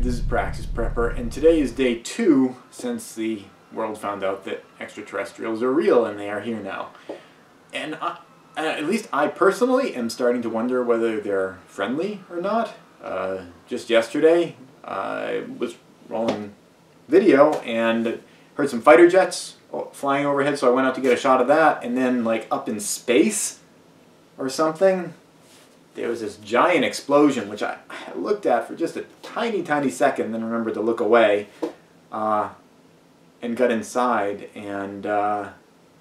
YouTube. This is Praxis Prepper, and today is day two since the world found out that extraterrestrials are real and they are here now. And I, uh, at least I personally am starting to wonder whether they're friendly or not. Uh, just yesterday, I was rolling video and heard some fighter jets flying overhead, so I went out to get a shot of that, and then like up in space or something, there was this giant explosion, which I, I looked at for just a tiny, tiny second, then remembered to look away, uh, and got inside, and uh,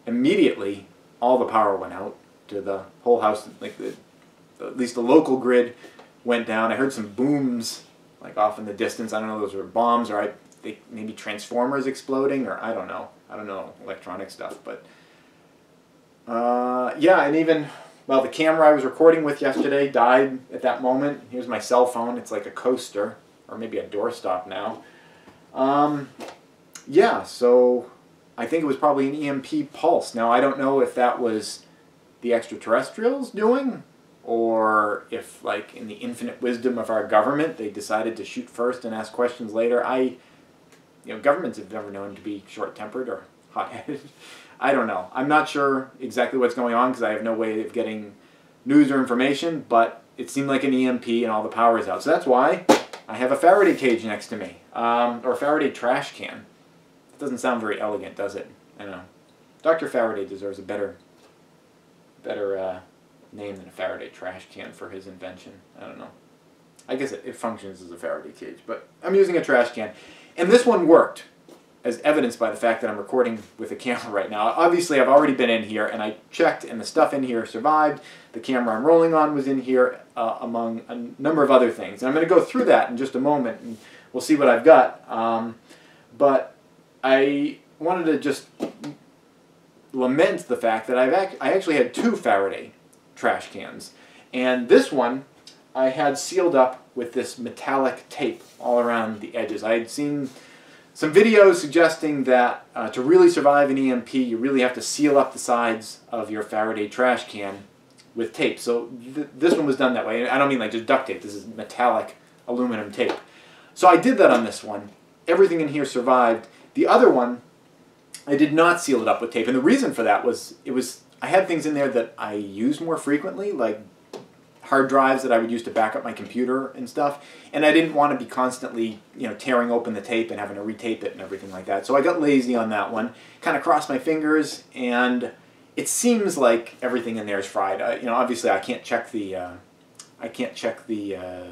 immediately all the power went out to the whole house. Like the, at least the local grid went down. I heard some booms like off in the distance. I don't know if those were bombs or I think maybe transformers exploding or I don't know. I don't know electronic stuff, but uh, yeah, and even well, the camera I was recording with yesterday died at that moment. Here's my cell phone. It's like a coaster, or maybe a doorstop now. Um, yeah, so I think it was probably an EMP pulse. Now, I don't know if that was the extraterrestrials doing, or if, like, in the infinite wisdom of our government, they decided to shoot first and ask questions later. I, you know, governments have never known to be short-tempered or hot-headed. I don't know. I'm not sure exactly what's going on because I have no way of getting news or information, but it seemed like an EMP and all the power is out. So that's why I have a Faraday cage next to me, um, or a Faraday trash can. It doesn't sound very elegant, does it? I know. Dr. Faraday deserves a better, better uh, name than a Faraday trash can for his invention. I don't know. I guess it, it functions as a Faraday cage, but I'm using a trash can. And this one worked as evidenced by the fact that I'm recording with a camera right now. Obviously, I've already been in here and I checked and the stuff in here survived. The camera I'm rolling on was in here uh, among a number of other things. And I'm going to go through that in just a moment and we'll see what I've got. Um, but I wanted to just lament the fact that I've I actually had two Faraday trash cans. And this one I had sealed up with this metallic tape all around the edges. I had seen some videos suggesting that uh, to really survive an EMP, you really have to seal up the sides of your Faraday trash can with tape. So th this one was done that way. I don't mean like just duct tape. This is metallic aluminum tape. So I did that on this one. Everything in here survived. The other one, I did not seal it up with tape. And the reason for that was it was I had things in there that I use more frequently, like hard drives that I would use to back up my computer and stuff. And I didn't want to be constantly, you know, tearing open the tape and having to retape it and everything like that. So I got lazy on that one. Kind of crossed my fingers, and it seems like everything in there is fried. Uh, you know, obviously I can't check the, uh, I can't check the uh,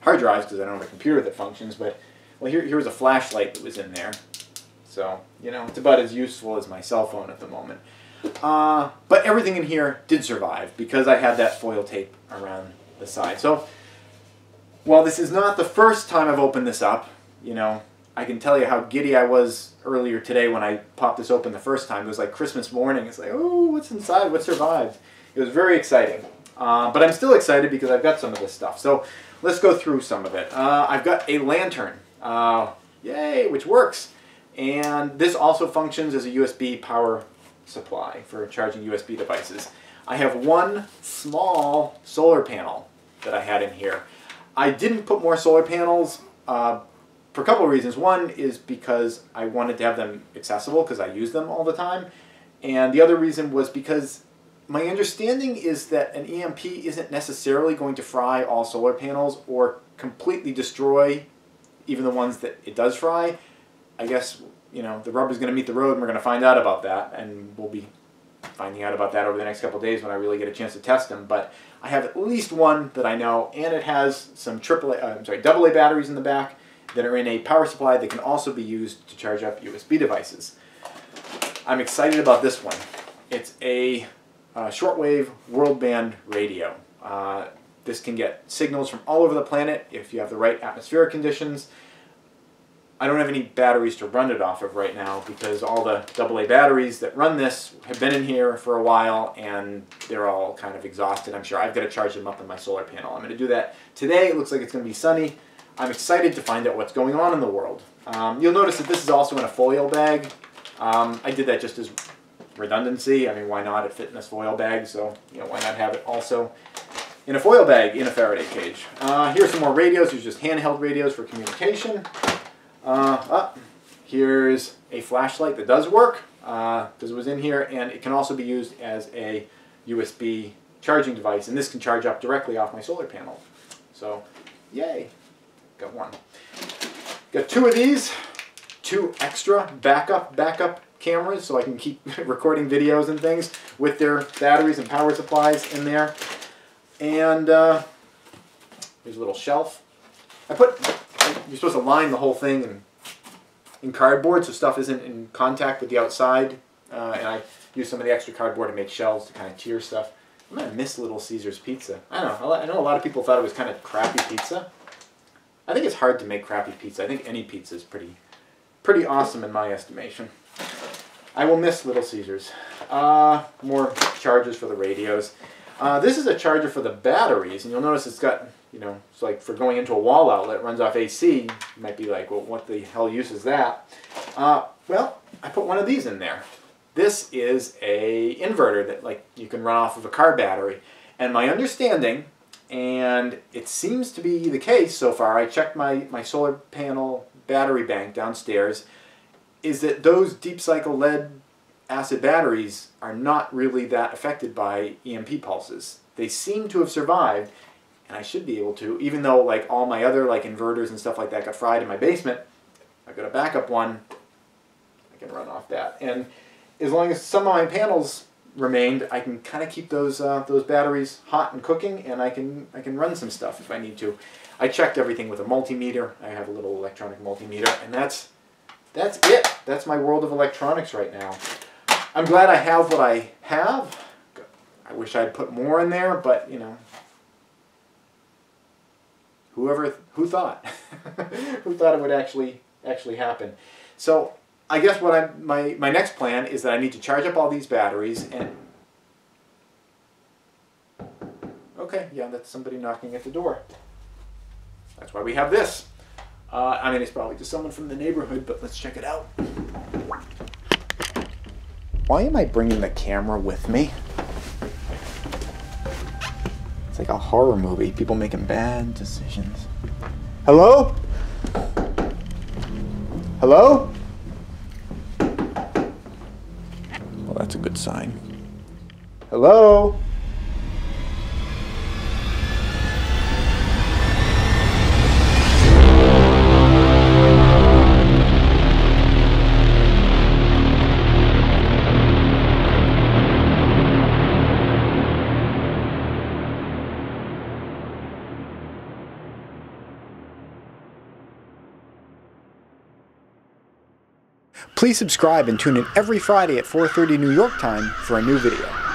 hard drives because I don't have a computer that functions. But well, here here was a flashlight that was in there. So you know, it's about as useful as my cell phone at the moment. Uh, but everything in here did survive because I had that foil tape around the side. So while this is not the first time I've opened this up, you know, I can tell you how giddy I was earlier today when I popped this open the first time. It was like Christmas morning. It's like, oh, what's inside? What survived? It was very exciting. Uh, but I'm still excited because I've got some of this stuff. So let's go through some of it. Uh, I've got a lantern. Uh, yay, which works. And this also functions as a USB power supply for charging USB devices. I have one small solar panel that I had in here. I didn't put more solar panels uh, for a couple of reasons. One is because I wanted to have them accessible because I use them all the time. And the other reason was because my understanding is that an EMP isn't necessarily going to fry all solar panels or completely destroy even the ones that it does fry. I guess you know, the rubber's going to meet the road and we're going to find out about that. And we'll be finding out about that over the next couple days when I really get a chance to test them. But I have at least one that I know, and it has some AAA, uh, I'm sorry, AA batteries in the back that are in a power supply that can also be used to charge up USB devices. I'm excited about this one. It's a uh, shortwave world band radio. Uh, this can get signals from all over the planet if you have the right atmospheric conditions. I don't have any batteries to run it off of right now because all the AA batteries that run this have been in here for a while and they're all kind of exhausted, I'm sure. I've got to charge them up in my solar panel. I'm going to do that today. It looks like it's going to be sunny. I'm excited to find out what's going on in the world. Um, you'll notice that this is also in a foil bag. Um, I did that just as redundancy. I mean, why not? It fit in this foil bag, so you know, why not have it also in a foil bag in a Faraday cage. Uh, here's some more radios. These are just handheld radios for communication. Uh, ah, here's a flashlight that does work because uh, it was in here, and it can also be used as a USB charging device, and this can charge up directly off my solar panel. So, yay, got one. Got two of these, two extra backup backup cameras so I can keep recording videos and things with their batteries and power supplies in there. And uh, a little shelf. I put, you're supposed to line the whole thing in, in cardboard so stuff isn't in contact with the outside. Uh, and I use some of the extra cardboard to make shelves to kind of tier stuff. I'm going to miss Little Caesars pizza. I don't know. I know a lot of people thought it was kind of crappy pizza. I think it's hard to make crappy pizza. I think any pizza is pretty, pretty awesome in my estimation. I will miss Little Caesars. Uh, more chargers for the radios. Uh, this is a charger for the batteries, and you'll notice it's got, you know, it's like for going into a wall outlet, runs off AC. You might be like, well, what the hell use is that? Uh, well, I put one of these in there. This is a inverter that like you can run off of a car battery. And my understanding, and it seems to be the case so far, I checked my, my solar panel battery bank downstairs, is that those deep cycle lead acid batteries are not really that affected by EMP pulses. They seem to have survived, and I should be able to, even though like all my other like inverters and stuff like that got fried in my basement, I've got a backup one, I can run off that. And as long as some of my panels remained, I can kind of keep those uh, those batteries hot and cooking, and I can I can run some stuff if I need to. I checked everything with a multimeter. I have a little electronic multimeter, and that's that's it. That's my world of electronics right now. I'm glad I have what I have. I wish I'd put more in there, but you know, whoever who thought who thought it would actually actually happen. So I guess what I my my next plan is that I need to charge up all these batteries and. Okay, yeah, that's somebody knocking at the door. That's why we have this. Uh, I mean, it's probably just someone from the neighborhood, but let's check it out. Why am I bringing the camera with me? It's like a horror movie. People making bad decisions. Hello? Hello? Well, that's a good sign. Hello? Please subscribe and tune in every Friday at 4.30 New York time for a new video.